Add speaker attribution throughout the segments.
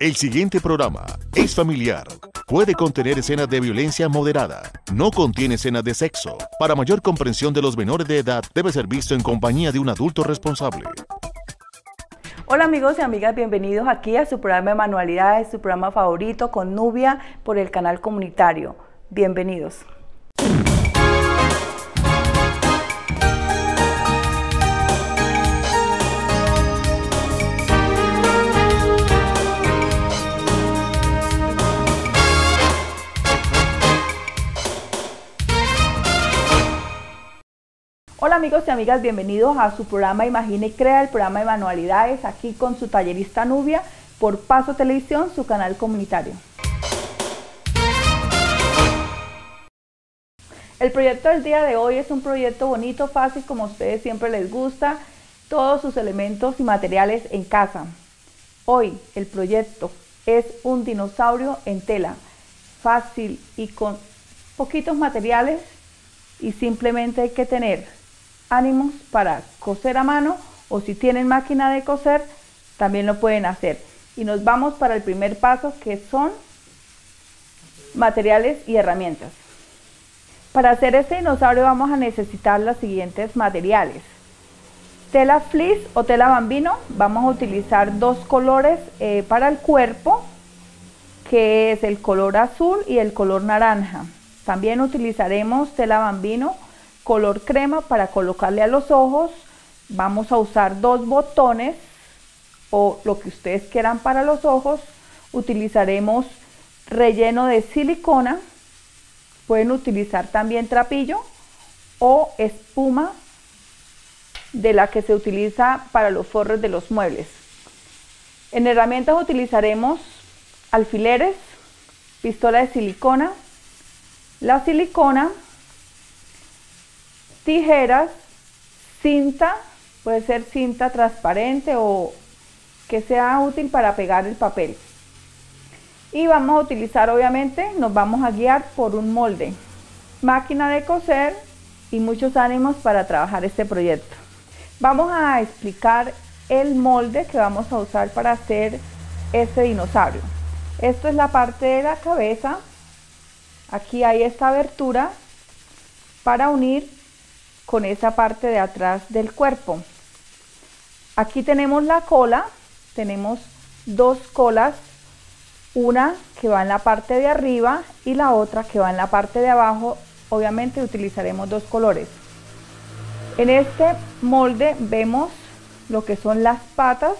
Speaker 1: El siguiente programa es familiar. Puede contener escenas de violencia moderada. No contiene escenas de sexo. Para mayor comprensión de los menores de edad, debe ser visto en compañía de un adulto responsable.
Speaker 2: Hola amigos y amigas, bienvenidos aquí a su programa de manualidades, su programa favorito con Nubia por el canal comunitario. Bienvenidos. Hola amigos y amigas, bienvenidos a su programa Imagine y Crea, el programa de manualidades, aquí con su tallerista Nubia por Paso Televisión, su canal comunitario. El proyecto del día de hoy es un proyecto bonito, fácil, como a ustedes siempre les gusta, todos sus elementos y materiales en casa. Hoy el proyecto es un dinosaurio en tela, fácil y con poquitos materiales y simplemente hay que tener ánimos para coser a mano o si tienen máquina de coser, también lo pueden hacer. Y nos vamos para el primer paso que son materiales y herramientas. Para hacer este dinosaurio vamos a necesitar los siguientes materiales. Tela fleece o tela bambino, vamos a utilizar dos colores eh, para el cuerpo, que es el color azul y el color naranja. También utilizaremos tela bambino color crema para colocarle a los ojos. Vamos a usar dos botones o lo que ustedes quieran para los ojos. Utilizaremos relleno de silicona. Pueden utilizar también trapillo o espuma de la que se utiliza para los forros de los muebles. En herramientas utilizaremos alfileres, pistola de silicona, la silicona, tijeras, cinta, puede ser cinta transparente o que sea útil para pegar el papel. Y vamos a utilizar obviamente, nos vamos a guiar por un molde, máquina de coser y muchos ánimos para trabajar este proyecto. Vamos a explicar el molde que vamos a usar para hacer este dinosaurio. Esto es la parte de la cabeza. Aquí hay esta abertura para unir con esa parte de atrás del cuerpo. Aquí tenemos la cola, tenemos dos colas, una que va en la parte de arriba y la otra que va en la parte de abajo. Obviamente utilizaremos dos colores. En este molde vemos lo que son las patas.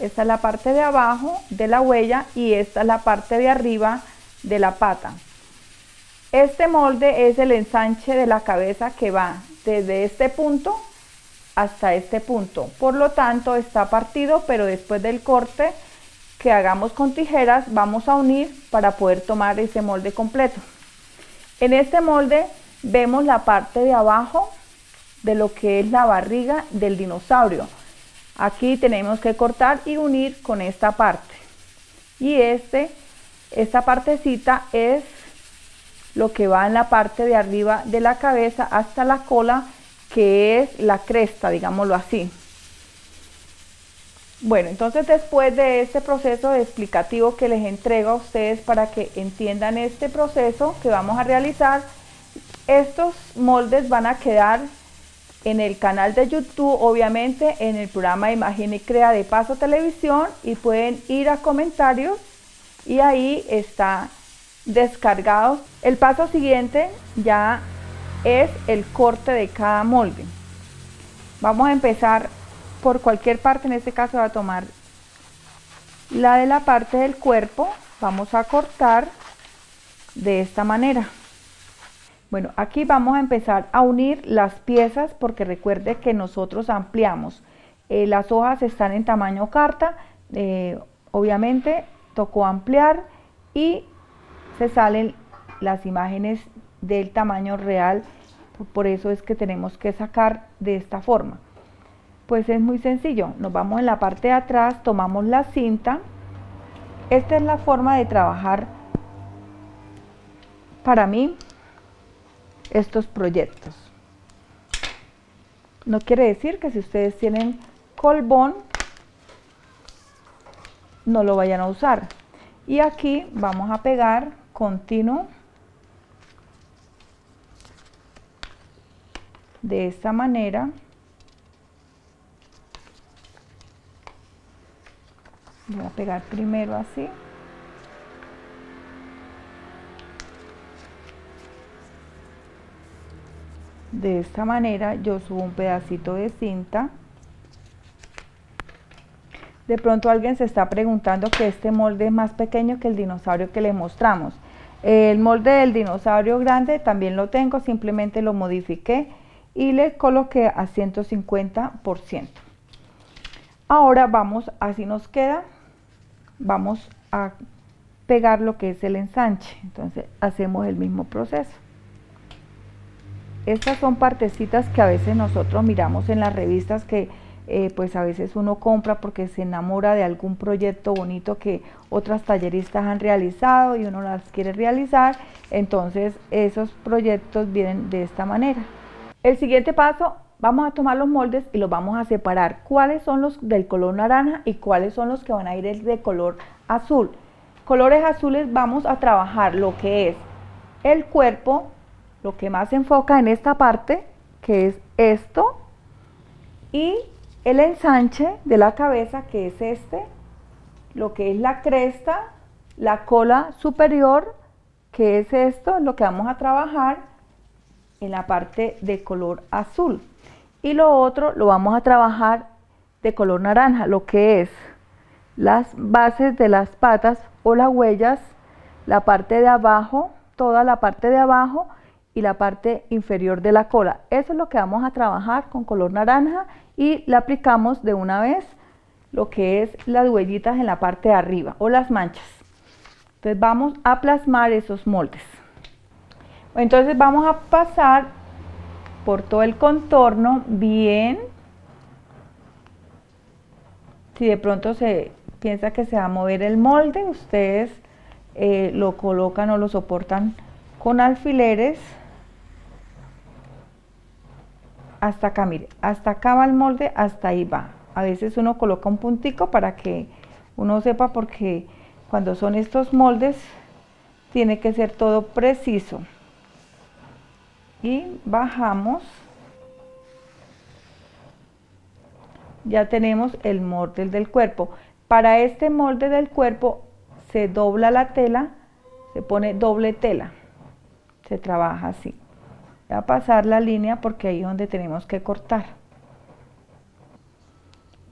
Speaker 2: Esta es la parte de abajo de la huella y esta es la parte de arriba de la pata. Este molde es el ensanche de la cabeza que va desde este punto hasta este punto. Por lo tanto, está partido, pero después del corte que hagamos con tijeras, vamos a unir para poder tomar ese molde completo. En este molde vemos la parte de abajo de lo que es la barriga del dinosaurio. Aquí tenemos que cortar y unir con esta parte. Y este, esta partecita es lo que va en la parte de arriba de la cabeza hasta la cola, que es la cresta, digámoslo así. Bueno, entonces después de este proceso explicativo que les entrego a ustedes para que entiendan este proceso que vamos a realizar, estos moldes van a quedar en el canal de YouTube, obviamente en el programa Imagine y Crea de Paso Televisión y pueden ir a comentarios y ahí está descargados. El paso siguiente ya es el corte de cada molde. Vamos a empezar por cualquier parte, en este caso va a tomar la de la parte del cuerpo, vamos a cortar de esta manera. Bueno, aquí vamos a empezar a unir las piezas porque recuerde que nosotros ampliamos. Eh, las hojas están en tamaño carta, eh, obviamente tocó ampliar y se salen las imágenes del tamaño real, por eso es que tenemos que sacar de esta forma. Pues es muy sencillo, nos vamos en la parte de atrás, tomamos la cinta, esta es la forma de trabajar para mí estos proyectos. No quiere decir que si ustedes tienen colbón, no lo vayan a usar. Y aquí vamos a pegar continuo de esta manera. Voy a pegar primero así. De esta manera yo subo un pedacito de cinta. De pronto alguien se está preguntando que este molde es más pequeño que el dinosaurio que le mostramos. El molde del dinosaurio grande también lo tengo, simplemente lo modifiqué y le coloqué a 150%. Ahora vamos, así nos queda, vamos a pegar lo que es el ensanche. Entonces hacemos el mismo proceso. Estas son partecitas que a veces nosotros miramos en las revistas que eh, pues a veces uno compra porque se enamora de algún proyecto bonito que otras talleristas han realizado y uno las quiere realizar. Entonces esos proyectos vienen de esta manera. El siguiente paso, vamos a tomar los moldes y los vamos a separar. ¿Cuáles son los del color naranja y cuáles son los que van a ir de color azul? Colores azules vamos a trabajar lo que es el cuerpo, lo que más se enfoca en esta parte, que es esto, y el ensanche de la cabeza, que es este, lo que es la cresta, la cola superior, que es esto, lo que vamos a trabajar, en la parte de color azul. Y lo otro lo vamos a trabajar de color naranja, lo que es las bases de las patas o las huellas, la parte de abajo, toda la parte de abajo y la parte inferior de la cola. Eso es lo que vamos a trabajar con color naranja y le aplicamos de una vez lo que es las huellitas en la parte de arriba o las manchas. Entonces vamos a plasmar esos moldes. Entonces vamos a pasar por todo el contorno bien. Si de pronto se piensa que se va a mover el molde, ustedes eh, lo colocan o lo soportan con alfileres hasta acá, mire, hasta acá va el molde, hasta ahí va. A veces uno coloca un puntico para que uno sepa porque cuando son estos moldes tiene que ser todo preciso. Y bajamos. Ya tenemos el molde del cuerpo. Para este molde del cuerpo se dobla la tela se pone doble tela. Se trabaja así a pasar la línea porque ahí es donde tenemos que cortar.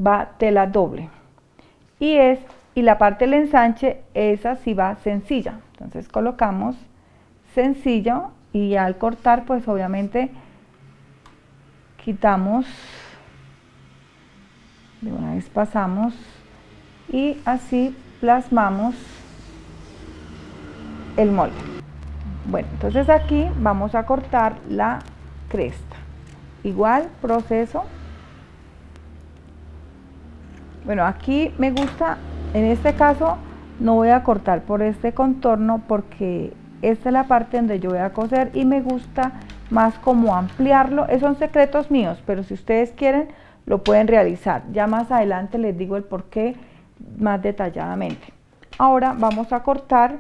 Speaker 2: Va tela doble. Y es y la parte del ensanche esa sí va sencilla. Entonces colocamos sencillo y al cortar pues obviamente quitamos de una vez pasamos y así plasmamos el molde bueno entonces aquí vamos a cortar la cresta igual proceso bueno aquí me gusta en este caso no voy a cortar por este contorno porque esta es la parte donde yo voy a coser y me gusta más como ampliarlo. Esos son secretos míos, pero si ustedes quieren lo pueden realizar. Ya más adelante les digo el por qué más detalladamente. Ahora vamos a cortar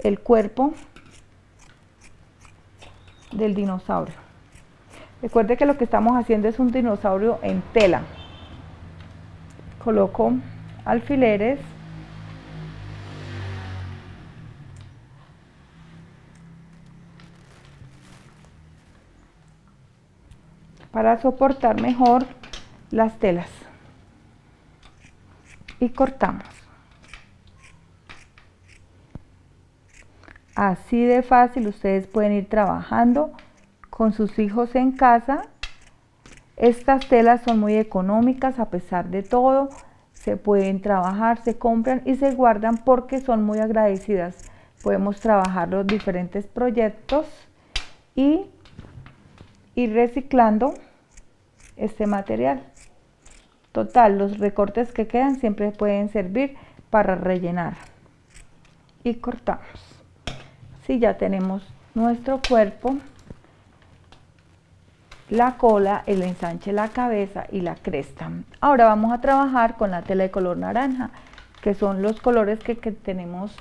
Speaker 2: el cuerpo del dinosaurio. Recuerde que lo que estamos haciendo es un dinosaurio en tela. Coloco alfileres para soportar mejor las telas y cortamos así de fácil ustedes pueden ir trabajando con sus hijos en casa estas telas son muy económicas a pesar de todo se pueden trabajar, se compran y se guardan porque son muy agradecidas podemos trabajar los diferentes proyectos y ir reciclando este material. Total, los recortes que quedan siempre pueden servir para rellenar. Y cortamos. Si ya tenemos nuestro cuerpo, la cola, el ensanche, la cabeza y la cresta. Ahora vamos a trabajar con la tela de color naranja. que son los colores que, que tenemos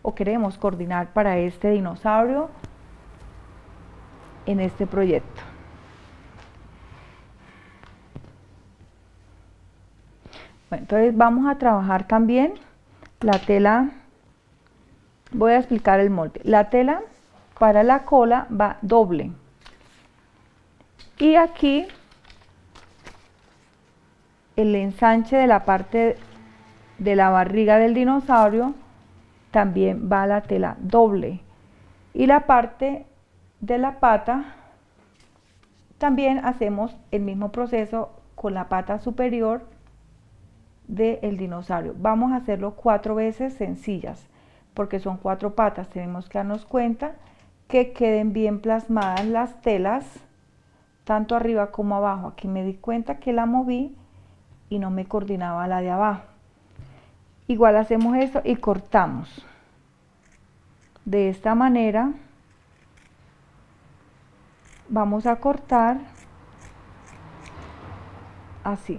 Speaker 2: o queremos coordinar para este dinosaurio en este proyecto. Bueno, entonces vamos a trabajar también la tela, voy a explicar el molde. La tela para la cola va doble. Y aquí el ensanche de la parte de la barriga del dinosaurio también va la tela doble. Y la parte de la pata también hacemos el mismo proceso con la pata superior del dinosaurio. Vamos a hacerlo cuatro veces sencillas porque son cuatro patas. Tenemos que darnos cuenta que queden bien plasmadas las telas tanto arriba como abajo. Aquí me di cuenta que la moví y no me coordinaba la de abajo. Igual hacemos esto y cortamos. De esta manera vamos a cortar así.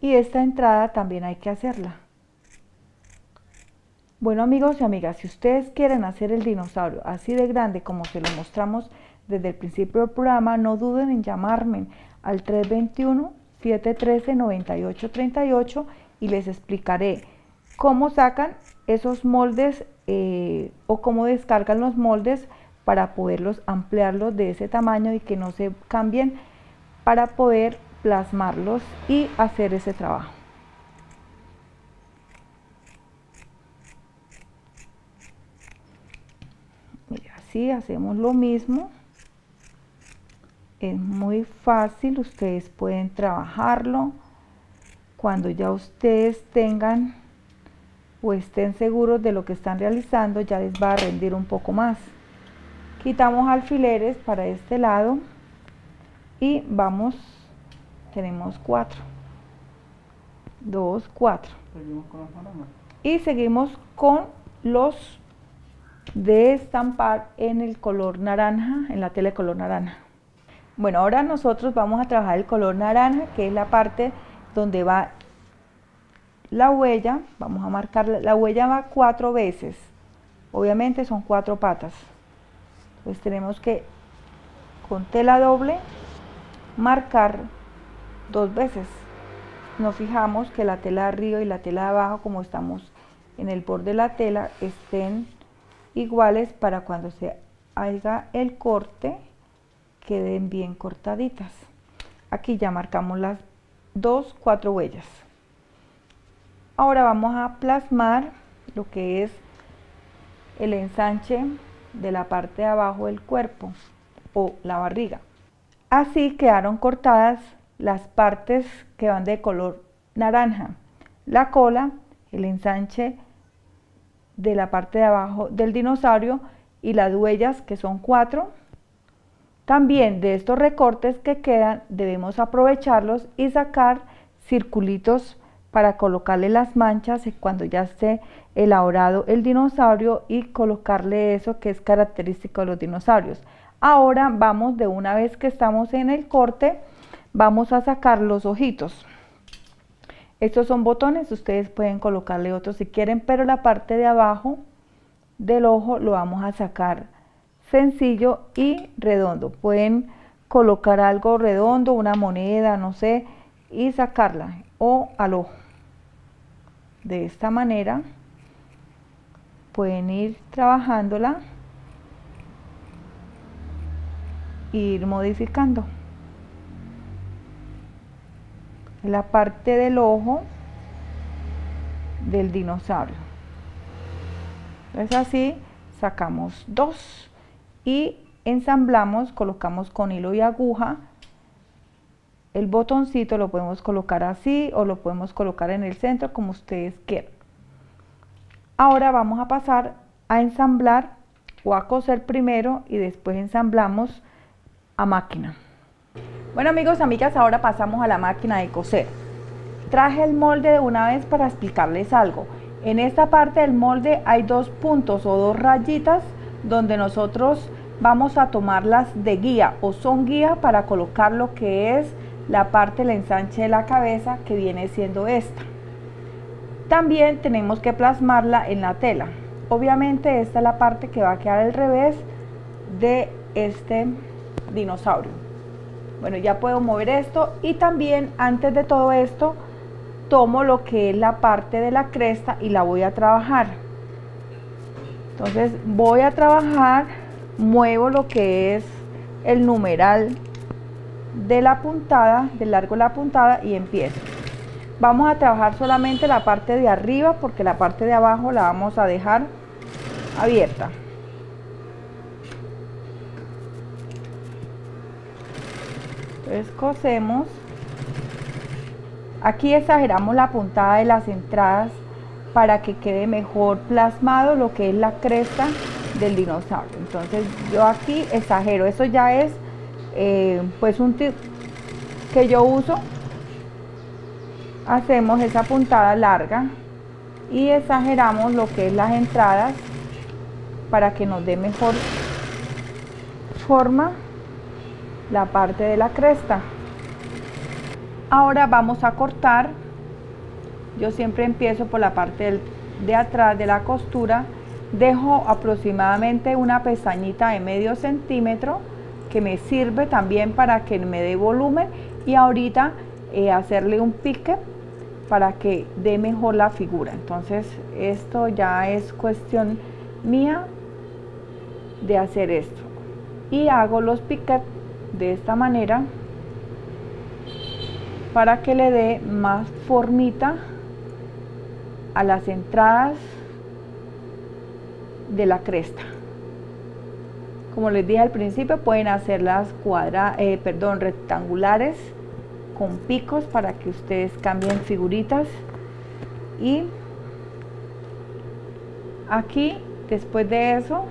Speaker 2: Y esta entrada también hay que hacerla. Bueno amigos y amigas, si ustedes quieren hacer el dinosaurio así de grande como se lo mostramos desde el principio del programa, no duden en llamarme al 321-713-9838 y les explicaré cómo sacan esos moldes eh, o cómo descargan los moldes para poderlos ampliarlos de ese tamaño y que no se cambien para poder plasmarlos y hacer ese trabajo. Mira, así hacemos lo mismo. Es muy fácil, ustedes pueden trabajarlo. Cuando ya ustedes tengan o estén seguros de lo que están realizando, ya les va a rendir un poco más. Quitamos alfileres para este lado y vamos, tenemos cuatro. Dos, cuatro. Y seguimos con los de estampar en el color naranja, en la tela de color naranja. Bueno, ahora nosotros vamos a trabajar el color naranja, que es la parte donde va la huella. Vamos a marcar, la huella va cuatro veces. Obviamente son cuatro patas. Pues tenemos que, con tela doble, marcar dos veces. Nos fijamos que la tela de arriba y la tela de abajo, como estamos en el borde de la tela, estén iguales para cuando se haga el corte queden bien cortaditas. Aquí ya marcamos las dos, cuatro huellas. Ahora vamos a plasmar lo que es el ensanche de la parte de abajo del cuerpo o la barriga. Así quedaron cortadas las partes que van de color naranja. La cola, el ensanche de la parte de abajo del dinosaurio y las huellas que son cuatro. También de estos recortes que quedan debemos aprovecharlos y sacar circulitos para colocarle las manchas cuando ya esté elaborado el dinosaurio y colocarle eso que es característico de los dinosaurios. Ahora vamos de una vez que estamos en el corte, vamos a sacar los ojitos. Estos son botones, ustedes pueden colocarle otros si quieren, pero la parte de abajo del ojo lo vamos a sacar sencillo y redondo. Pueden colocar algo redondo, una moneda, no sé, y sacarla o al ojo. De esta manera pueden ir trabajándola e ir modificando. La parte del ojo del dinosaurio. Es así, sacamos dos y ensamblamos, colocamos con hilo y aguja el botoncito lo podemos colocar así o lo podemos colocar en el centro como ustedes quieran. Ahora vamos a pasar a ensamblar o a coser primero y después ensamblamos a máquina. Bueno amigos, amigas, ahora pasamos a la máquina de coser. Traje el molde de una vez para explicarles algo. En esta parte del molde hay dos puntos o dos rayitas donde nosotros vamos a tomarlas de guía o son guía para colocar lo que es la parte del ensanche de la cabeza que viene siendo esta. También tenemos que plasmarla en la tela. Obviamente esta es la parte que va a quedar al revés de este dinosaurio. Bueno, ya puedo mover esto y también antes de todo esto tomo lo que es la parte de la cresta y la voy a trabajar. Entonces voy a trabajar, muevo lo que es el numeral de la puntada, del largo de la puntada y empiezo. Vamos a trabajar solamente la parte de arriba porque la parte de abajo la vamos a dejar abierta. Entonces cosemos. Aquí exageramos la puntada de las entradas para que quede mejor plasmado lo que es la cresta del dinosaurio. Entonces yo aquí exagero, eso ya es eh, pues un tip que yo uso. Hacemos esa puntada larga y exageramos lo que es las entradas para que nos dé mejor forma la parte de la cresta. Ahora vamos a cortar. Yo siempre empiezo por la parte de atrás de la costura. Dejo aproximadamente una pestañita de medio centímetro que me sirve también para que me dé volumen y ahorita eh, hacerle un pique para que dé mejor la figura. Entonces esto ya es cuestión mía de hacer esto. Y hago los piquetes de esta manera para que le dé más formita a las entradas de la cresta. Como les dije al principio, pueden hacerlas cuadra, eh, perdón, rectangulares con picos para que ustedes cambien figuritas. Y aquí, después de eso,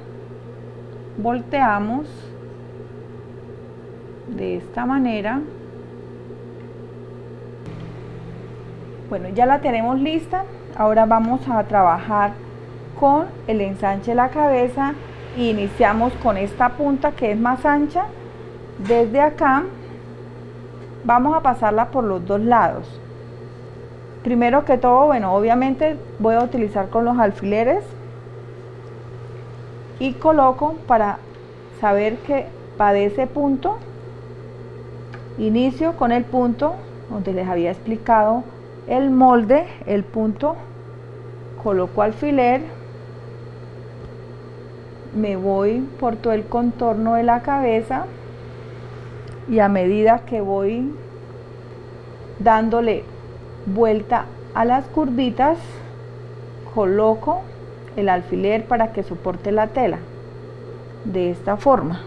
Speaker 2: volteamos de esta manera. Bueno, ya la tenemos lista. Ahora vamos a trabajar con el ensanche de la cabeza. Iniciamos con esta punta que es más ancha. Desde acá vamos a pasarla por los dos lados. Primero que todo, bueno, obviamente voy a utilizar con los alfileres y coloco para saber que para ese punto inicio con el punto donde les había explicado el molde, el punto, coloco alfiler, me voy por todo el contorno de la cabeza. Y a medida que voy dándole vuelta a las curvitas, coloco el alfiler para que soporte la tela de esta forma.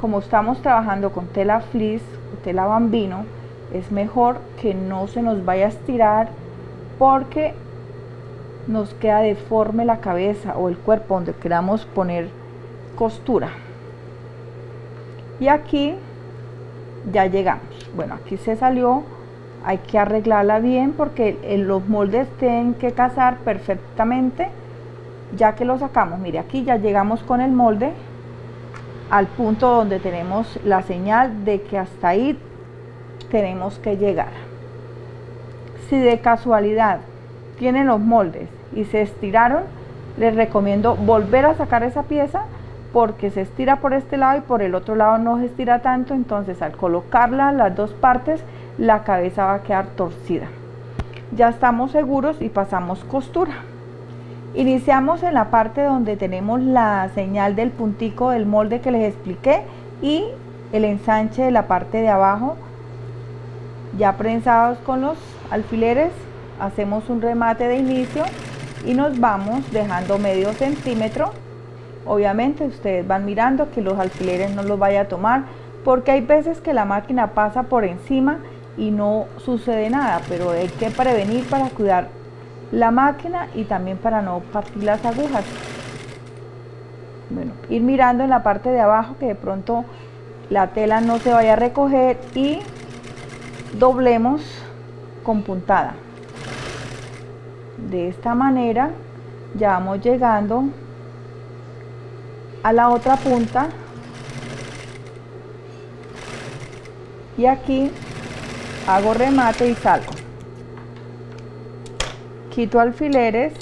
Speaker 2: Como estamos trabajando con tela fleece tela bambino, es mejor que no se nos vaya a estirar porque nos queda deforme la cabeza o el cuerpo donde queramos poner costura. Y aquí ya llegamos. Bueno, aquí se salió. Hay que arreglarla bien porque los moldes tienen que casar perfectamente. Ya que lo sacamos, mire, aquí ya llegamos con el molde al punto donde tenemos la señal de que hasta ahí tenemos que llegar. Si de casualidad tienen los moldes y se estiraron, les recomiendo volver a sacar esa pieza porque se estira por este lado y por el otro lado no se estira tanto, entonces al colocarla las dos partes, la cabeza va a quedar torcida. Ya estamos seguros y pasamos costura. Iniciamos en la parte donde tenemos la señal del puntico del molde que les expliqué y el ensanche de la parte de abajo. Ya prensados con los alfileres hacemos un remate de inicio y nos vamos dejando medio centímetro. Obviamente ustedes van mirando que los alfileres no los vaya a tomar porque hay veces que la máquina pasa por encima y no sucede nada pero hay que prevenir para cuidar la máquina y también para no partir las agujas. Bueno, ir mirando en la parte de abajo que de pronto la tela no se vaya a recoger y doblemos con puntada. De esta manera ya vamos llegando a la otra punta y aquí hago remate y salgo quito alfileres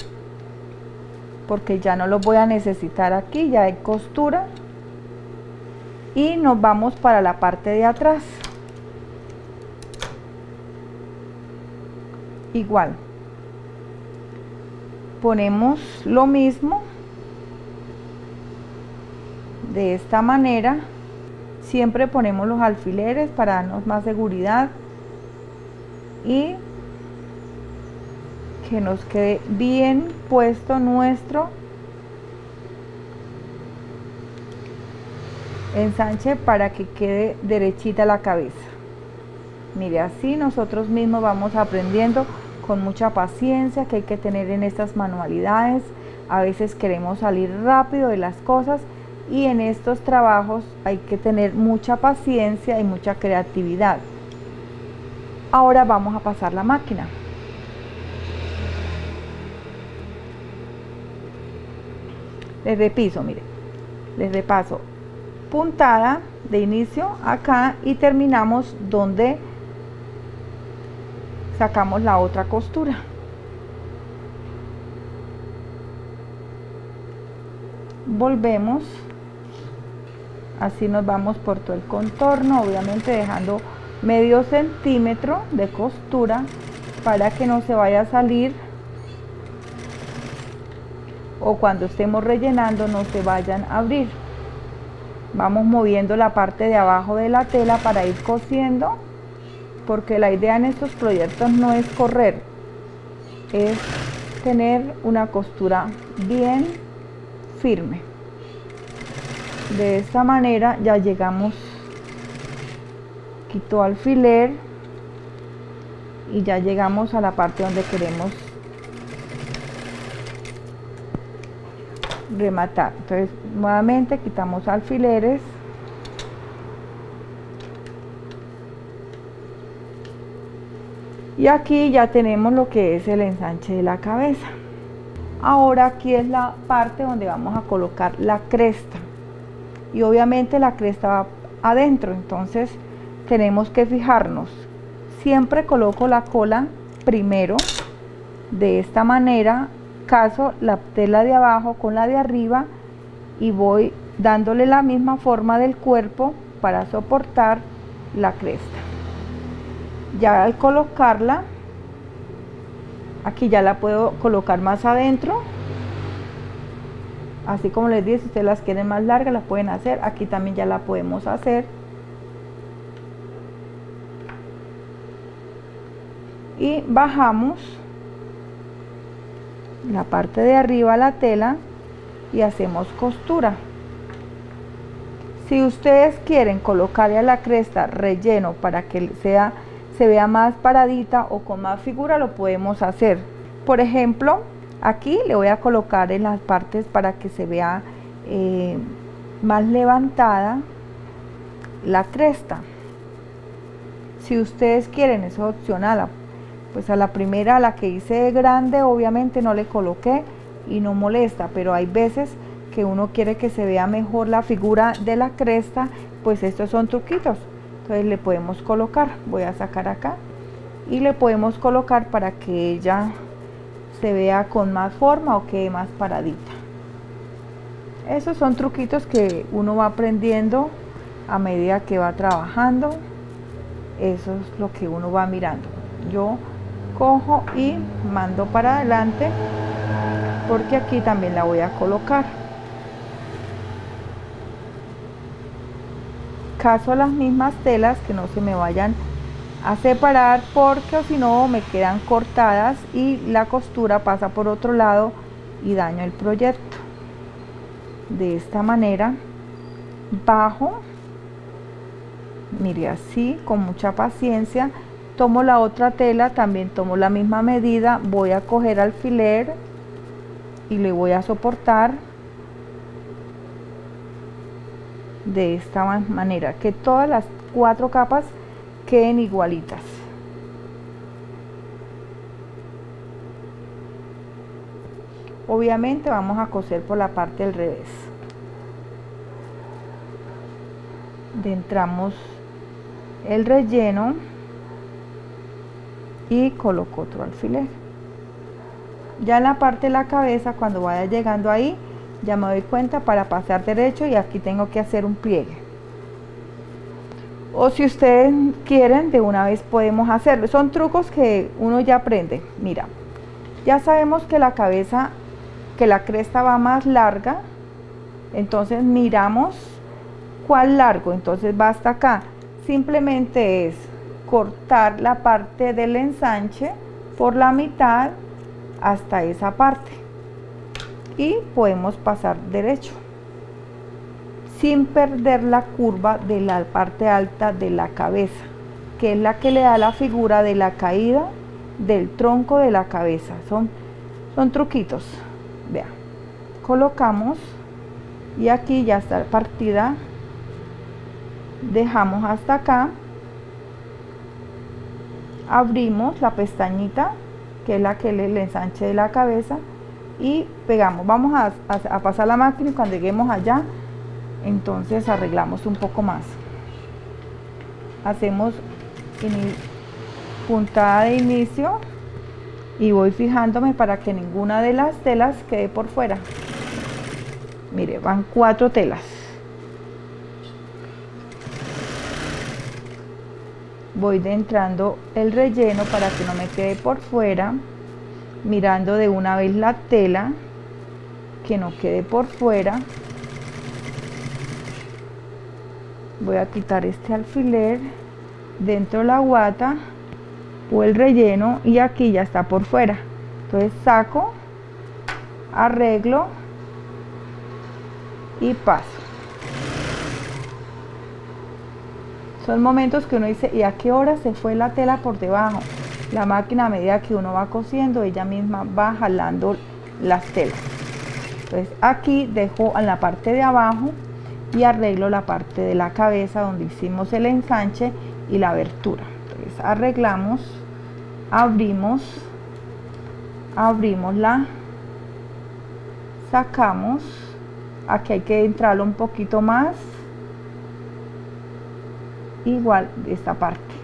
Speaker 2: porque ya no los voy a necesitar aquí ya hay costura y nos vamos para la parte de atrás. Igual. Ponemos lo mismo de esta manera. Siempre ponemos los alfileres para darnos más seguridad. Y que nos quede bien puesto nuestro ensanche para que quede derechita la cabeza. Mire así nosotros mismos vamos aprendiendo con mucha paciencia que hay que tener en estas manualidades. A veces queremos salir rápido de las cosas y en estos trabajos hay que tener mucha paciencia y mucha creatividad. Ahora vamos a pasar la máquina les repiso mire. Les repaso puntada de inicio acá y terminamos donde sacamos la otra costura. Volvemos. Así nos vamos por todo el contorno obviamente dejando medio centímetro de costura para que no se vaya a salir o cuando estemos rellenando no se vayan a abrir. Vamos moviendo la parte de abajo de la tela para ir cosiendo porque la idea en estos proyectos no es correr es tener una costura bien firme. De esta manera ya llegamos quito alfiler y ya llegamos a la parte donde queremos rematar. Entonces nuevamente quitamos alfileres. Y aquí ya tenemos lo que es el ensanche de la cabeza. Ahora aquí es la parte donde vamos a colocar la cresta. Y obviamente la cresta va adentro. Entonces tenemos que fijarnos. Siempre coloco la cola primero de esta manera caso la tela de abajo con la de arriba y voy dándole la misma forma del cuerpo para soportar la cresta. Ya al colocarla aquí ya la puedo colocar más adentro. Así como les dije si ustedes las quieren más largas las pueden hacer. Aquí también ya la podemos hacer. Y bajamos la parte de arriba la tela y hacemos costura. Si ustedes quieren colocarle a la cresta relleno para que sea se vea más paradita o con más figura lo podemos hacer. Por ejemplo aquí le voy a colocar en las partes para que se vea eh, más levantada la cresta. Si ustedes quieren eso es opcional pues a la primera, la que hice grande, obviamente no le coloqué y no molesta, pero hay veces que uno quiere que se vea mejor la figura de la cresta, pues estos son truquitos. Entonces le podemos colocar, voy a sacar acá y le podemos colocar para que ella se vea con más forma o quede más paradita. Esos son truquitos que uno va aprendiendo a medida que va trabajando. Eso es lo que uno va mirando. Yo cojo y mando para adelante porque aquí también la voy a colocar. Caso las mismas telas que no se me vayan a separar porque si no me quedan cortadas y la costura pasa por otro lado y daño el proyecto. De esta manera bajo mire así con mucha paciencia tomo la otra tela, también tomo la misma medida, voy a coger alfiler y le voy a soportar de esta manera, que todas las cuatro capas queden igualitas. Obviamente vamos a coser por la parte del revés. entramos el relleno y coloco otro alfiler. Ya en la parte de la cabeza cuando vaya llegando ahí ya me doy cuenta para pasar derecho y aquí tengo que hacer un pliegue. O si ustedes quieren de una vez podemos hacerlo. Son trucos que uno ya aprende. Mira ya sabemos que la cabeza que la cresta va más larga entonces miramos cuál largo. Entonces va hasta acá. Simplemente es cortar la parte del ensanche por la mitad hasta esa parte. Y podemos pasar derecho sin perder la curva de la parte alta de la cabeza que es la que le da la figura de la caída del tronco de la cabeza. Son, son truquitos. Vean colocamos y aquí ya está partida. Dejamos hasta acá abrimos la pestañita que es la que le, le ensanche de la cabeza y pegamos. Vamos a, a pasar la máquina y cuando lleguemos allá entonces arreglamos un poco más. Hacemos puntada de inicio y voy fijándome para que ninguna de las telas quede por fuera. Mire van cuatro telas voy entrando el relleno para que no me quede por fuera mirando de una vez la tela que no quede por fuera. Voy a quitar este alfiler dentro de la guata o el relleno y aquí ya está por fuera. Entonces saco arreglo y paso Son momentos que uno dice, ¿y a qué hora se fue la tela por debajo? La máquina a medida que uno va cosiendo, ella misma va jalando las telas. Entonces aquí dejo en la parte de abajo y arreglo la parte de la cabeza donde hicimos el ensanche y la abertura. Entonces arreglamos, abrimos, abrimos la, sacamos, aquí hay que entrarlo un poquito más igual de esta parte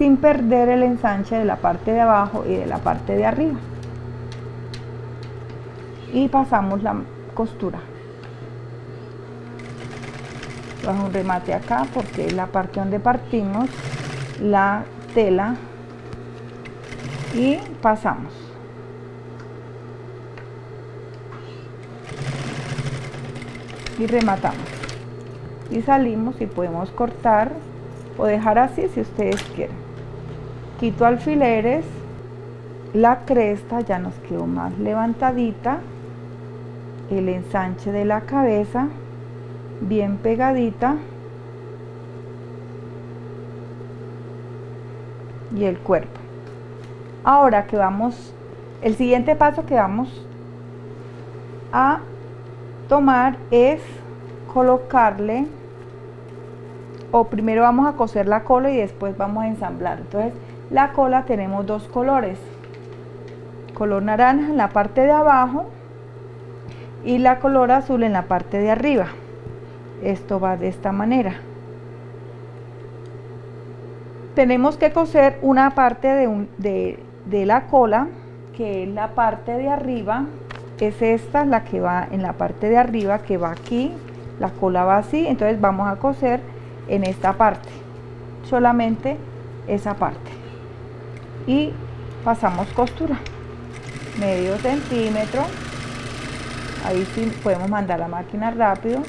Speaker 2: sin perder el ensanche de la parte de abajo y de la parte de arriba. Y pasamos la costura. Bajo un remate acá porque es la parte donde partimos la tela y pasamos. Y rematamos. Y salimos y podemos cortar o dejar así si ustedes quieren. Quito alfileres, la cresta ya nos quedó más levantadita, el ensanche de la cabeza bien pegadita y el cuerpo. Ahora que vamos, el siguiente paso que vamos a tomar es colocarle o primero vamos a coser la cola y después vamos a ensamblar. Entonces, la cola tenemos dos colores. Color naranja en la parte de abajo y la color azul en la parte de arriba. Esto va de esta manera. Tenemos que coser una parte de, de la cola, que es la parte de arriba. Es esta la que va en la parte de arriba, que va aquí. La cola va así, entonces vamos a coser en esta parte solamente esa parte. Y pasamos costura medio centímetro. Ahí sí podemos mandar la máquina rápido.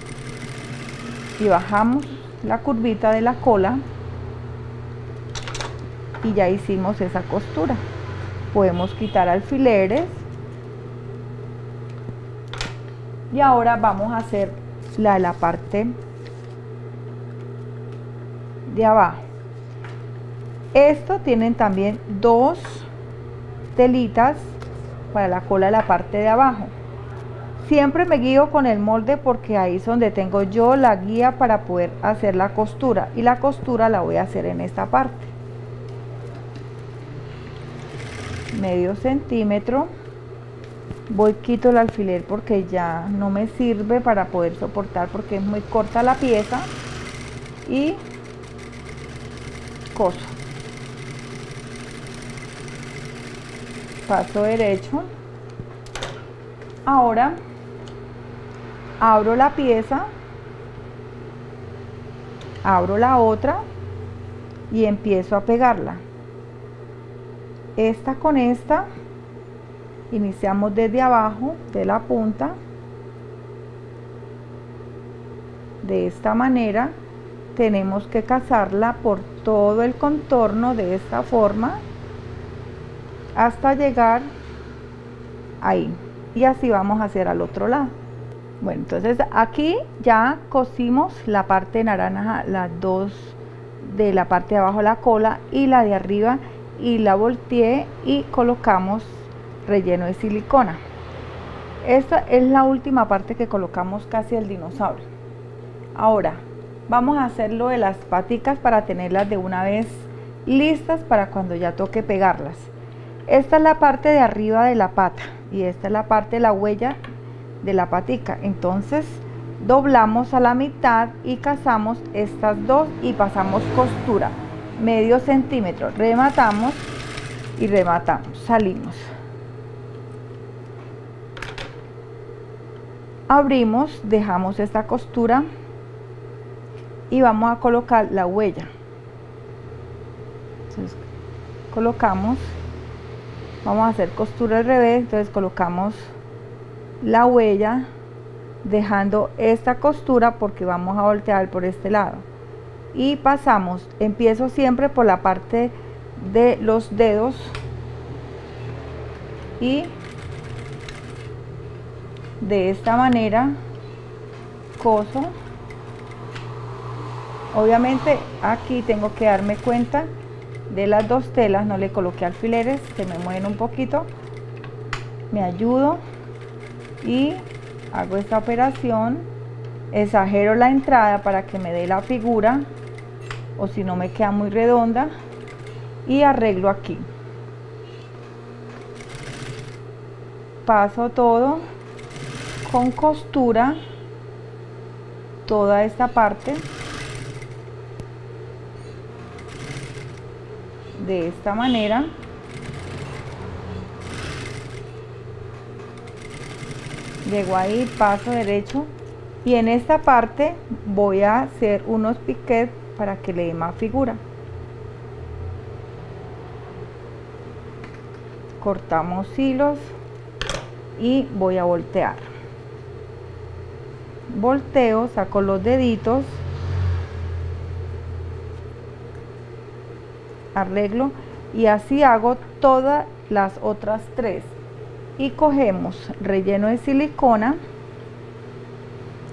Speaker 2: Y bajamos la curvita de la cola. Y ya hicimos esa costura. Podemos quitar alfileres. Y ahora vamos a hacer la, la parte de abajo. Esto tienen también dos telitas para la cola de la parte de abajo. Siempre me guío con el molde porque ahí es donde tengo yo la guía para poder hacer la costura y la costura la voy a hacer en esta parte. Medio centímetro. Voy quito el alfiler porque ya no me sirve para poder soportar porque es muy corta la pieza y coso paso derecho. Ahora abro la pieza abro la otra y empiezo a pegarla. Esta con esta iniciamos desde abajo de la punta de esta manera tenemos que cazarla por todo el contorno de esta forma hasta llegar ahí. Y así vamos a hacer al otro lado. Bueno entonces aquí ya cosimos la parte naranja las dos de la parte de abajo la cola y la de arriba y la volteé y colocamos relleno de silicona. Esta es la última parte que colocamos casi el dinosaurio. Ahora vamos a hacer lo de las paticas para tenerlas de una vez listas para cuando ya toque pegarlas. Esta es la parte de arriba de la pata y esta es la parte de la huella de la patica. Entonces doblamos a la mitad y cazamos estas dos y pasamos costura. Medio centímetro. Rematamos y rematamos. Salimos. Abrimos dejamos esta costura y vamos a colocar la huella. Colocamos vamos a hacer costura al revés entonces colocamos la huella dejando esta costura porque vamos a voltear por este lado. Y pasamos empiezo siempre por la parte de los dedos y de esta manera coso obviamente aquí tengo que darme cuenta de las dos telas no le coloqué alfileres se me mueven un poquito me ayudo y hago esta operación exagero la entrada para que me dé la figura o si no me queda muy redonda y arreglo aquí. Paso todo con costura toda esta parte de esta manera. Llego ahí paso derecho y en esta parte voy a hacer unos piquets para que le dé más figura. Cortamos hilos y voy a voltear. Volteo saco los deditos arreglo y así hago todas las otras tres. Y cogemos relleno de silicona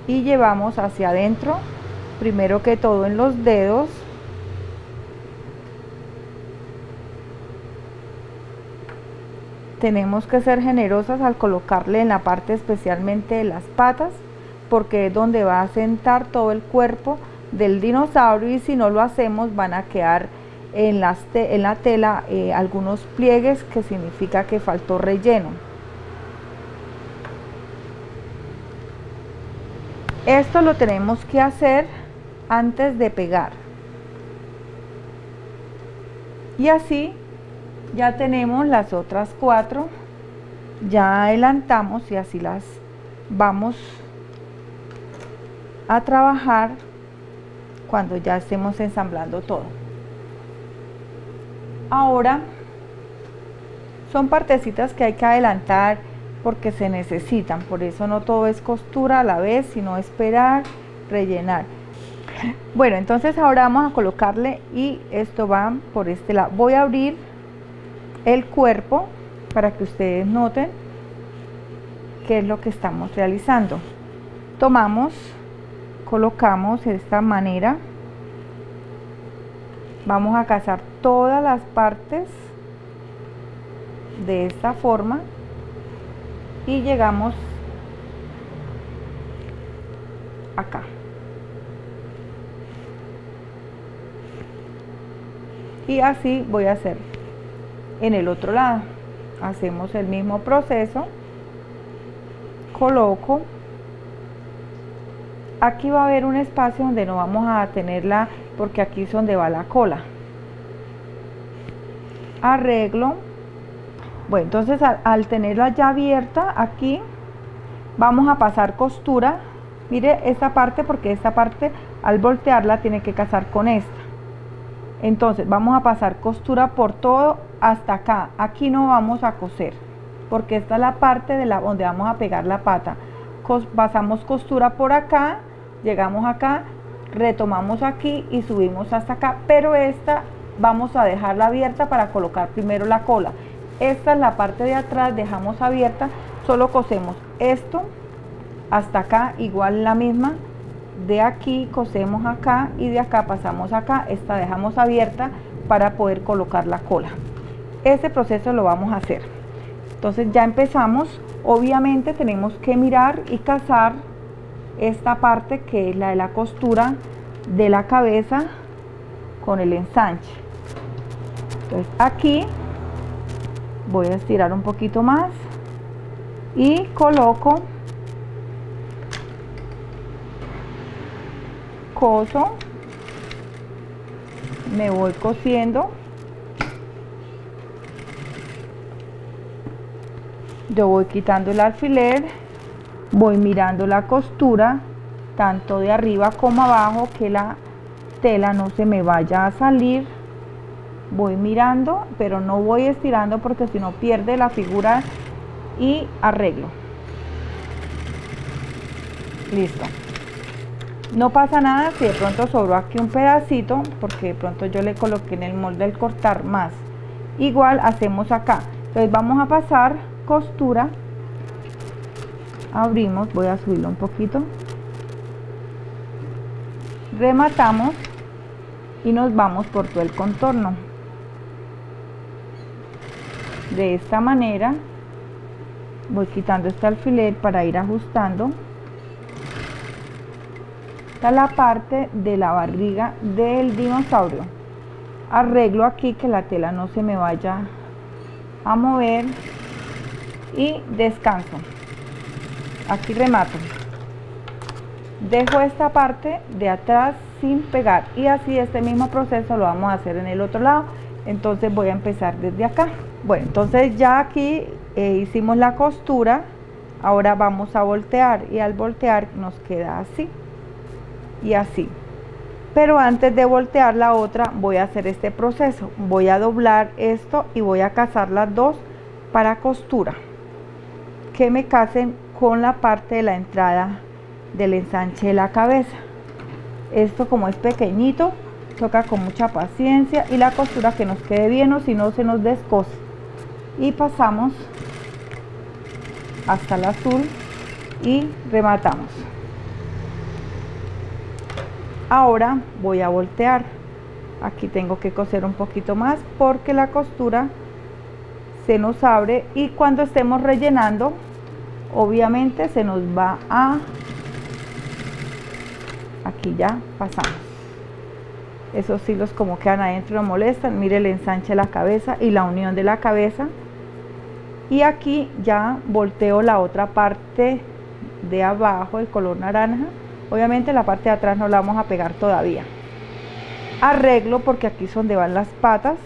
Speaker 2: y llevamos hacia adentro primero que todo en los dedos. Tenemos que ser generosas al colocarle en la parte especialmente de las patas porque es donde va a sentar todo el cuerpo del dinosaurio y si no lo hacemos van a quedar en, en la tela eh, algunos pliegues que significa que faltó relleno. Esto lo tenemos que hacer antes de pegar. Y así ya tenemos las otras cuatro. Ya adelantamos y así las vamos a trabajar cuando ya estemos ensamblando todo. Ahora son partecitas que hay que adelantar porque se necesitan, por eso no todo es costura a la vez, sino esperar, rellenar. Bueno, entonces ahora vamos a colocarle y esto va por este lado. Voy a abrir el cuerpo para que ustedes noten qué es lo que estamos realizando. Tomamos, colocamos de esta manera vamos a cazar todas las partes de esta forma y llegamos acá. Y así voy a hacer en el otro lado. Hacemos el mismo proceso. Coloco. Aquí va a haber un espacio donde no vamos a tenerla porque aquí es donde va la cola. Arreglo. Bueno entonces al, tenerla ya abierta aquí vamos a pasar costura. Mire esta parte porque esta parte al voltearla tiene que casar con esta. Entonces vamos a pasar costura por todo hasta acá. Aquí no vamos a coser porque esta es la parte de la donde vamos a pegar la pata. Pasamos costura por acá llegamos acá retomamos aquí y subimos hasta acá pero esta vamos a dejarla abierta para colocar primero la cola. Esta es la parte de atrás dejamos abierta solo cosemos esto hasta acá igual la misma. De aquí cosemos acá y de acá pasamos acá. Esta dejamos abierta para poder colocar la cola. Este proceso lo vamos a hacer. Entonces ya empezamos. Obviamente tenemos que mirar y cazar esta parte que es la de la costura de la cabeza con el ensanche. Entonces aquí voy a estirar un poquito más y coloco coso me voy cosiendo. Yo voy quitando el alfiler voy mirando la costura tanto de arriba como abajo que la tela no se me vaya a salir. Voy mirando pero no voy estirando porque si no pierde la figura y arreglo. Listo. No pasa nada si de pronto sobró aquí un pedacito porque de pronto yo le coloqué en el molde el cortar más. Igual hacemos acá. Entonces vamos a pasar costura abrimos voy a subirlo un poquito. Rematamos y nos vamos por todo el contorno. De esta manera voy quitando este alfiler para ir ajustando está la parte de la barriga del dinosaurio. Arreglo aquí que la tela no se me vaya a mover y descanso aquí remato. Dejo esta parte de atrás sin pegar y así este mismo proceso lo vamos a hacer en el otro lado. Entonces voy a empezar desde acá. Bueno entonces ya aquí eh, hicimos la costura. Ahora vamos a voltear y al voltear nos queda así y así. Pero antes de voltear la otra voy a hacer este proceso. Voy a doblar esto y voy a cazar las dos para costura. Que me casen con la parte de la entrada del ensanche de la cabeza. Esto como es pequeñito toca con mucha paciencia y la costura que nos quede bien o si no se nos descose. Y pasamos hasta el azul y rematamos. Ahora voy a voltear. Aquí tengo que coser un poquito más porque la costura se nos abre y cuando estemos rellenando obviamente se nos va a aquí ya pasamos. Esos hilos como quedan adentro no molestan. Mire el ensanche de la cabeza y la unión de la cabeza. Y aquí ya volteo la otra parte de abajo el color naranja. Obviamente la parte de atrás no la vamos a pegar todavía. Arreglo porque aquí es donde van las patas.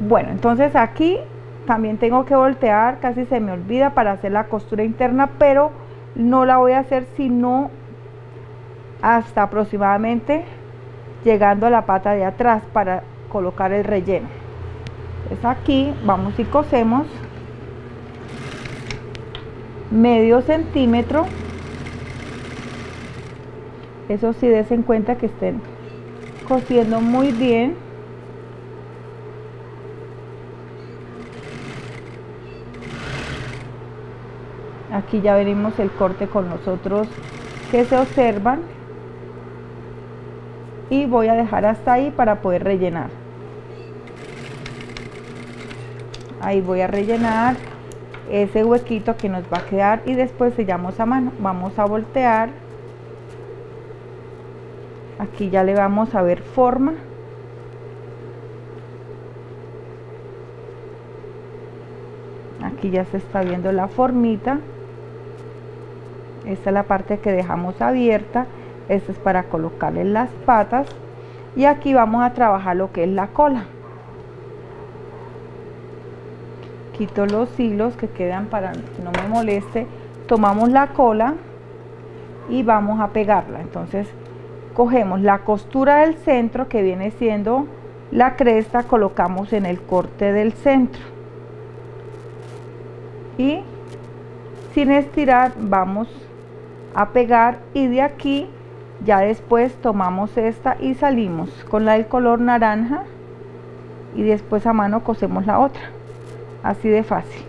Speaker 2: Bueno entonces aquí también tengo que voltear, casi se me olvida para hacer la costura interna, pero no la voy a hacer sino hasta aproximadamente llegando a la pata de atrás para colocar el relleno. Entonces aquí vamos y cosemos medio centímetro. Eso sí, des en cuenta que estén cosiendo muy bien. Aquí ya veremos el corte con nosotros que se observan. Y voy a dejar hasta ahí para poder rellenar. Ahí voy a rellenar ese huequito que nos va a quedar y después sellamos a mano. Vamos a voltear. Aquí ya le vamos a ver forma. Aquí ya se está viendo la formita esta es la parte que dejamos abierta esta es para colocarle las patas. Y aquí vamos a trabajar lo que es la cola. Quito los hilos que quedan para que no me moleste. Tomamos la cola y vamos a pegarla. Entonces cogemos la costura del centro que viene siendo la cresta colocamos en el corte del centro. Y sin estirar vamos a pegar y de aquí ya después tomamos esta y salimos con la del color naranja y después a mano cosemos la otra. Así de fácil.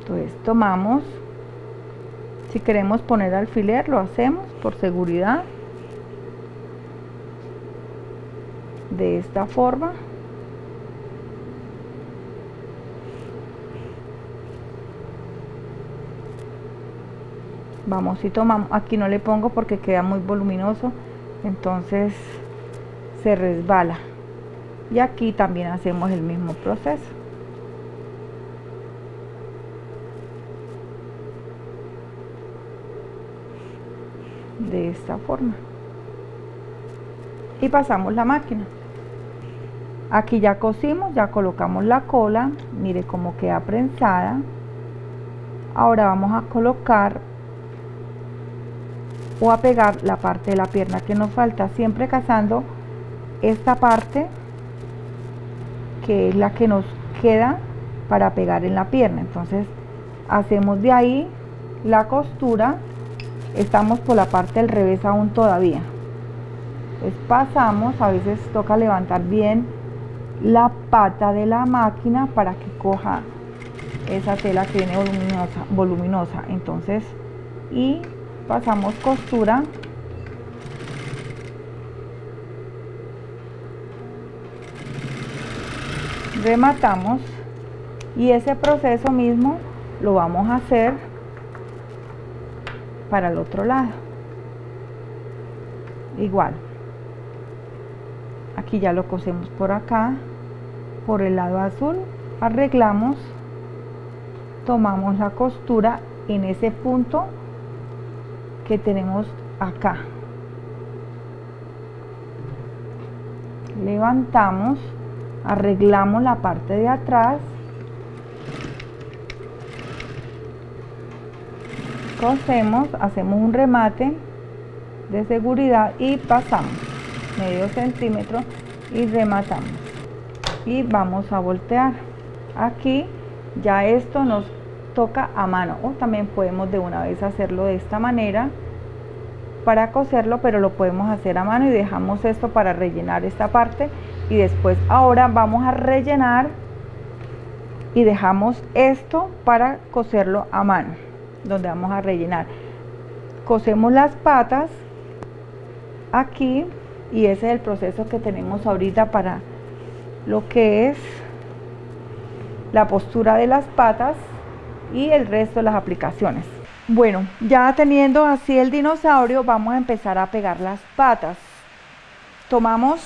Speaker 2: Entonces tomamos. Si queremos poner alfiler lo hacemos por seguridad. De esta forma vamos y tomamos aquí no le pongo porque queda muy voluminoso entonces se resbala. Y aquí también hacemos el mismo proceso. De esta forma. Y pasamos la máquina. Aquí ya cosimos ya colocamos la cola. Mire cómo queda prensada. Ahora vamos a colocar o a pegar la parte de la pierna que nos falta siempre cazando esta parte que es la que nos queda para pegar en la pierna. Entonces hacemos de ahí la costura. Estamos por la parte del revés aún todavía. Entonces pasamos a veces toca levantar bien la pata de la máquina para que coja esa tela que viene voluminosa, voluminosa. entonces y pasamos costura. Rematamos. Y ese proceso mismo lo vamos a hacer para el otro lado. Igual. Aquí ya lo cosemos por acá por el lado azul. Arreglamos tomamos la costura en ese punto que tenemos acá. Levantamos arreglamos la parte de atrás. Cosemos hacemos un remate de seguridad y pasamos medio centímetro y rematamos. Y vamos a voltear. Aquí ya esto nos toca a mano o también podemos de una vez hacerlo de esta manera para coserlo pero lo podemos hacer a mano y dejamos esto para rellenar esta parte. Y después ahora vamos a rellenar y dejamos esto para coserlo a mano donde vamos a rellenar. Cosemos las patas aquí y ese es el proceso que tenemos ahorita para lo que es la postura de las patas y el resto de las aplicaciones. Bueno, ya teniendo así el dinosaurio, vamos a empezar a pegar las patas. Tomamos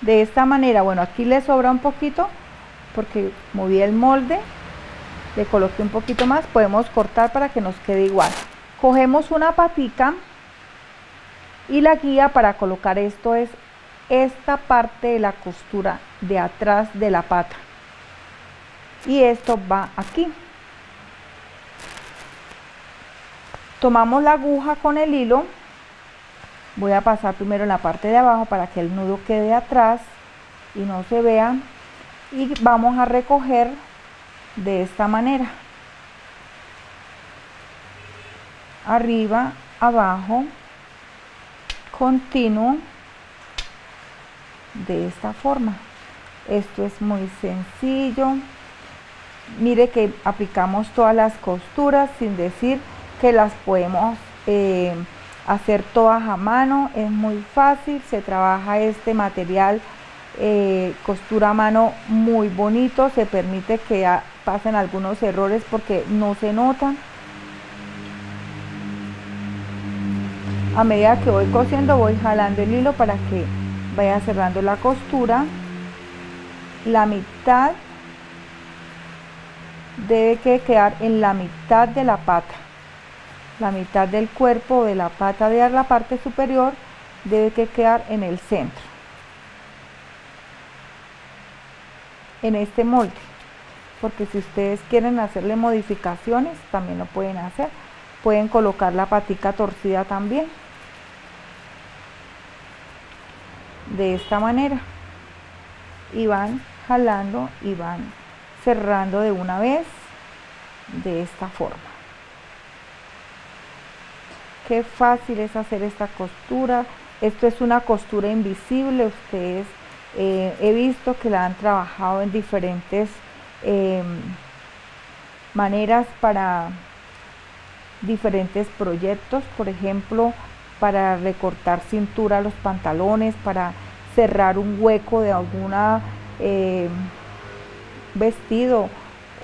Speaker 2: de esta manera, bueno, aquí le sobra un poquito porque moví el molde, le coloqué un poquito más, podemos cortar para que nos quede igual. Cogemos una patica y la guía para colocar esto es esta parte de la costura de atrás de la pata y esto va aquí. Tomamos la aguja con el hilo. Voy a pasar primero en la parte de abajo para que el nudo quede atrás y no se vea. Y vamos a recoger de esta manera. Arriba abajo continuo de esta forma. Esto es muy sencillo mire que aplicamos todas las costuras sin decir que las podemos eh, hacer todas a mano. Es muy fácil se trabaja este material eh, costura a mano muy bonito. Se permite que pasen algunos errores porque no se notan. A medida que voy cosiendo voy jalando el hilo para que vaya cerrando la costura. La mitad debe que quedar en la mitad de la pata. La mitad del cuerpo de la pata de la parte superior debe que quedar en el centro. En este molde. Porque si ustedes quieren hacerle modificaciones, también lo pueden hacer. Pueden colocar la patica torcida también. De esta manera. Y van jalando y van cerrando de una vez de esta forma. Qué fácil es hacer esta costura. Esto es una costura invisible. Ustedes eh, he visto que la han trabajado en diferentes em, maneras para diferentes proyectos. Por ejemplo, para recortar cintura a los pantalones, para cerrar un hueco de alguna em, vestido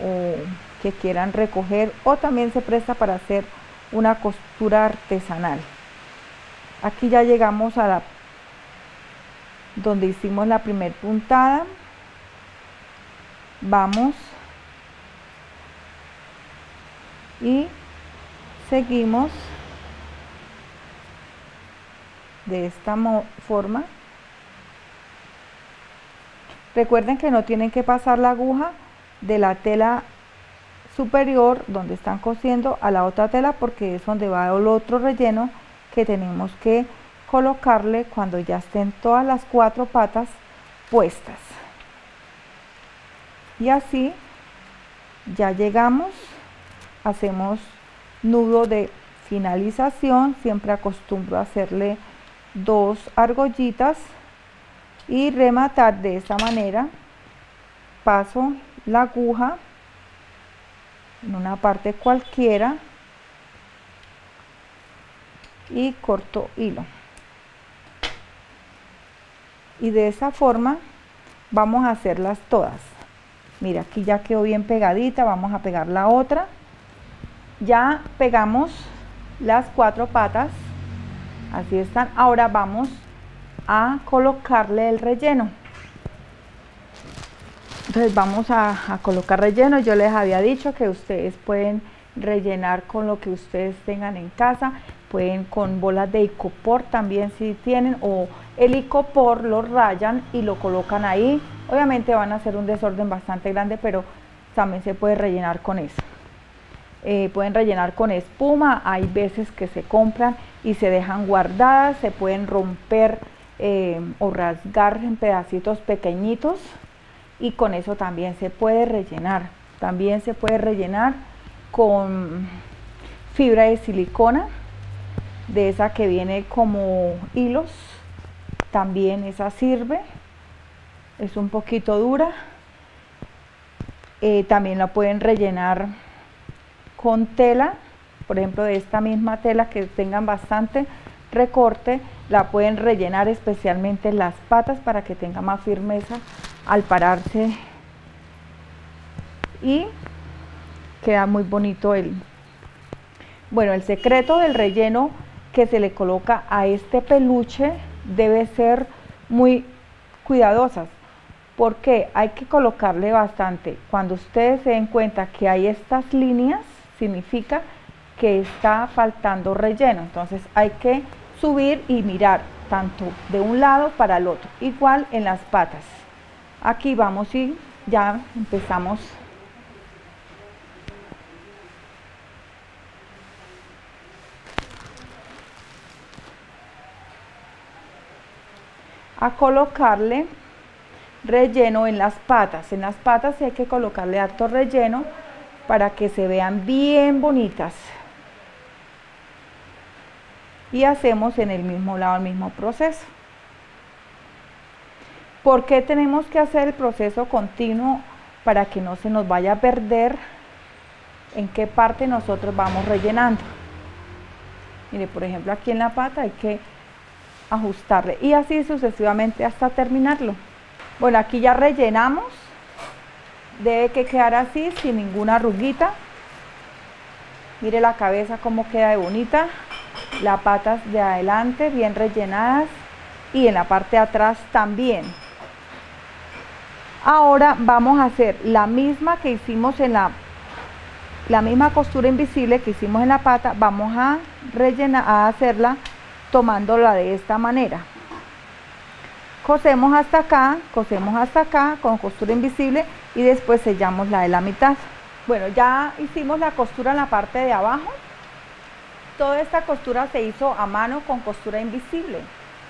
Speaker 2: o que quieran recoger o también se presta para hacer una costura artesanal. Aquí ya llegamos a la donde hicimos la primer puntada. Vamos y seguimos de esta forma Recuerden que no tienen que pasar la aguja de la tela superior donde están cosiendo a la otra tela porque es donde va el otro relleno que tenemos que colocarle cuando ya estén todas las cuatro patas puestas. Y así ya llegamos hacemos nudo de finalización siempre acostumbro a hacerle dos argollitas y rematar de esta manera. Paso la aguja en una parte cualquiera y corto hilo. Y de esa forma vamos a hacerlas todas. Mira aquí ya quedó bien pegadita vamos a pegar la otra. Ya pegamos las cuatro patas así están. Ahora vamos a colocarle el relleno. Entonces vamos a, colocar relleno. Yo les había dicho que ustedes pueden rellenar con lo que ustedes tengan en casa. Pueden con bolas de icopor también si tienen o el icopor lo rayan y lo colocan ahí. Obviamente van a hacer un desorden bastante grande, pero también se puede rellenar con eso. Eh, pueden rellenar con espuma, hay veces que se compran y se dejan guardadas, se pueden romper eh, o rasgar en pedacitos pequeñitos y con eso también se puede rellenar. También se puede rellenar con fibra de silicona, de esa que viene como hilos, también esa sirve, es un poquito dura. Eh, también la pueden rellenar con tela, por ejemplo de esta misma tela que tengan bastante recorte, la pueden rellenar especialmente las patas para que tenga más firmeza al pararse. Y queda muy bonito el bueno el secreto del relleno que se le coloca a este peluche debe ser muy cuidadosas porque hay que colocarle bastante. Cuando ustedes se den cuenta que hay estas líneas significa que está faltando relleno. Entonces hay que subir y mirar tanto de un lado para el otro, igual en las patas. Aquí vamos y ya empezamos a colocarle relleno en las patas. En las patas hay que colocarle harto relleno para que se vean bien bonitas y hacemos en el mismo lado el mismo proceso. ¿Por qué tenemos que hacer el proceso continuo para que no se nos vaya a perder en qué parte nosotros vamos rellenando? Mire, por ejemplo, aquí en la pata hay que ajustarle y así sucesivamente hasta terminarlo. Bueno, aquí ya rellenamos. Debe que quedar así, sin ninguna arruguita. Mire la cabeza cómo queda de bonita las patas de adelante bien rellenadas y en la parte de atrás también. Ahora vamos a hacer la misma que hicimos en la la misma costura invisible que hicimos en la pata, vamos a rellenar, a hacerla tomándola de esta manera. Cosemos hasta acá, cosemos hasta acá con costura invisible y después sellamos la de la mitad. Bueno, ya hicimos la costura en la parte de abajo. Toda esta costura se hizo a mano con costura invisible.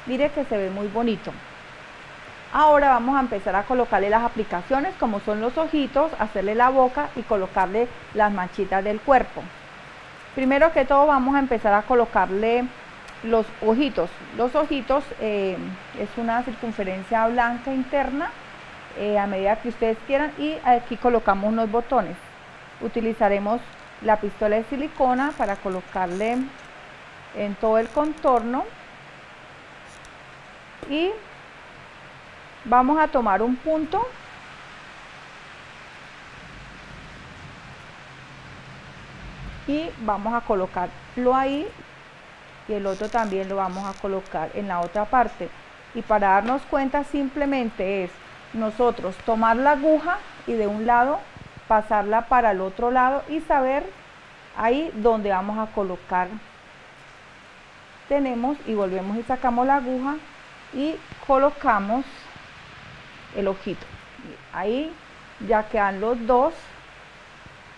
Speaker 2: Mire que se ve muy bonito. Ahora vamos a empezar a colocarle las aplicaciones como son los ojitos, hacerle la boca y colocarle las manchitas del cuerpo. Primero que todo vamos a empezar a colocarle los ojitos. Los ojitos eh, es una circunferencia blanca interna eh, a medida que ustedes quieran y aquí colocamos unos botones. Utilizaremos la pistola de silicona para colocarle en todo el contorno. Y vamos a tomar un punto. Y vamos a colocarlo ahí. Y el otro también lo vamos a colocar en la otra parte. Y para darnos cuenta simplemente es nosotros tomar la aguja y de un lado pasarla para el otro lado y saber ahí donde vamos a colocar tenemos y volvemos y sacamos la aguja y colocamos el ojito. Ahí ya quedan los dos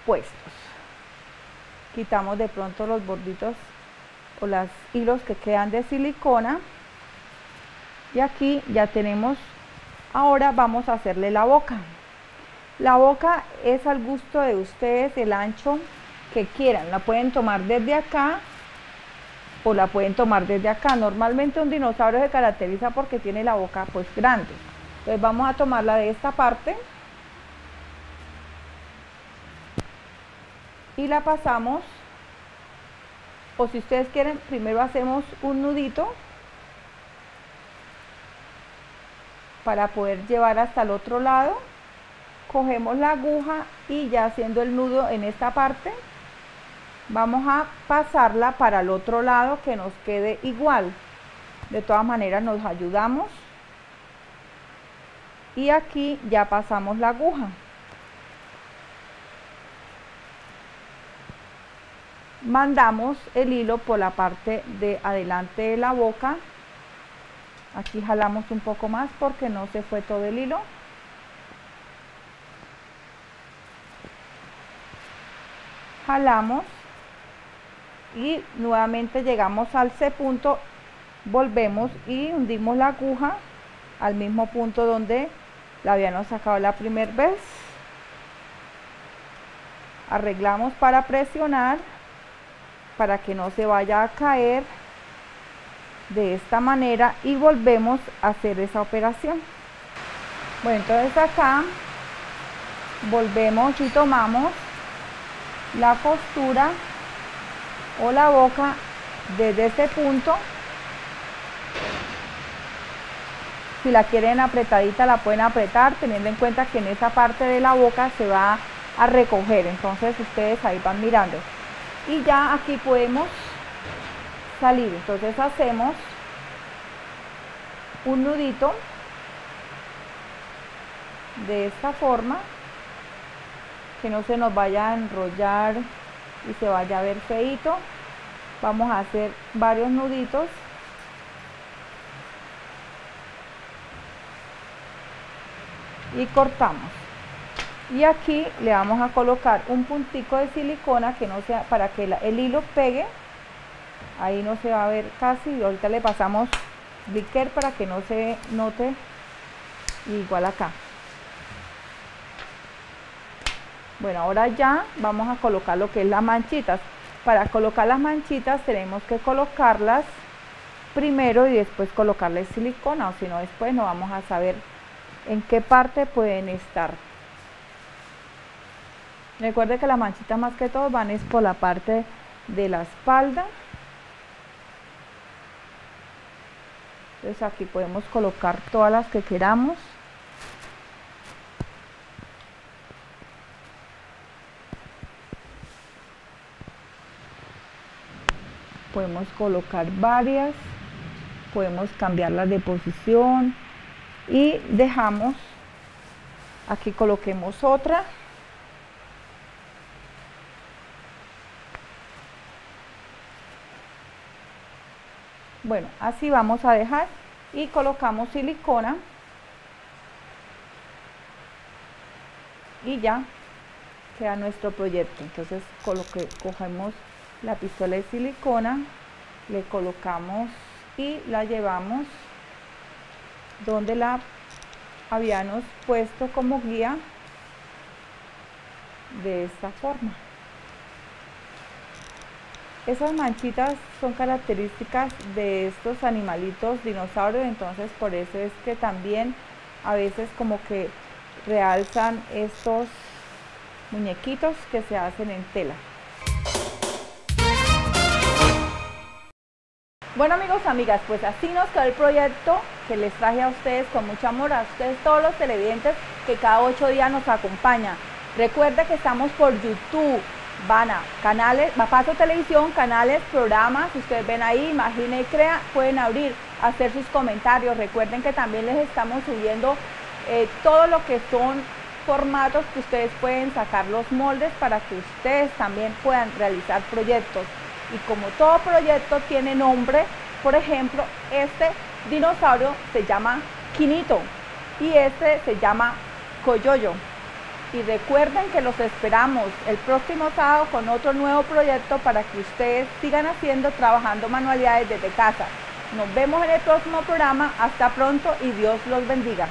Speaker 2: puestos. Quitamos de pronto los borditos o los hilos que quedan de silicona. Y aquí ya tenemos, ahora vamos a hacerle la boca. La boca es al gusto de ustedes, el ancho que quieran. La pueden tomar desde acá o la pueden tomar desde acá. Normalmente un dinosaurio se caracteriza porque tiene la boca pues grande. Entonces vamos a tomarla de esta parte y la pasamos o si ustedes quieren primero hacemos un nudito para poder llevar hasta el otro lado cogemos la aguja y ya haciendo el nudo en esta parte vamos a pasarla para el otro lado que nos quede igual. De todas maneras nos ayudamos. Y aquí ya pasamos la aguja. Mandamos el hilo por la parte de adelante de la boca. Aquí jalamos un poco más porque no se fue todo el hilo jalamos y nuevamente llegamos al C punto volvemos y hundimos la aguja al mismo punto donde la habíamos sacado la primera vez. Arreglamos para presionar para que no se vaya a caer de esta manera y volvemos a hacer esa operación. Bueno entonces acá volvemos y tomamos la costura o la boca desde este punto Si la quieren apretadita la pueden apretar teniendo en cuenta que en esa parte de la boca se va a recoger. Entonces ustedes ahí van mirando. Y ya aquí podemos salir. Entonces hacemos un nudito de esta forma que no se nos vaya a enrollar y se vaya a ver feito vamos a hacer varios nuditos. Y cortamos. Y aquí le vamos a colocar un puntico de silicona que no sea para que el hilo pegue. Ahí no se va a ver casi. Ahorita le pasamos blicker para que no se note igual acá bueno ahora ya vamos a colocar lo que es las manchitas para colocar las manchitas tenemos que colocarlas primero y después colocarle silicona o si no después no vamos a saber en qué parte pueden estar. Recuerde que las manchitas más que todo van es por la parte de la espalda. Entonces aquí podemos colocar todas las que queramos. podemos colocar varias, podemos cambiarlas de posición y dejamos, aquí coloquemos otra. Bueno, así vamos a dejar y colocamos silicona y ya queda nuestro proyecto. Entonces cogemos la pistola de silicona, le colocamos y la llevamos donde la habíamos puesto como guía de esta forma. Esas manchitas son características de estos animalitos dinosaurios, entonces por eso es que también a veces como que realzan estos muñequitos que se hacen en tela. Bueno amigos, amigas, pues así nos quedó el proyecto que les traje a ustedes con mucho amor, a ustedes todos los televidentes que cada ocho días nos acompañan. Recuerda que estamos por YouTube, van a canales, Paso Televisión, canales, programas, ustedes ven ahí, Imagine y Crea, pueden abrir, hacer sus comentarios. Recuerden que también les estamos subiendo eh, todo lo que son formatos que ustedes pueden sacar los moldes para que ustedes también puedan realizar proyectos y como todo proyecto tiene nombre, por ejemplo, este dinosaurio se llama Quinito y este se llama Coyoyo. Y recuerden que los esperamos el próximo sábado con otro nuevo proyecto para que ustedes sigan haciendo, trabajando manualidades desde casa. Nos vemos en el próximo programa. Hasta pronto y Dios los bendiga.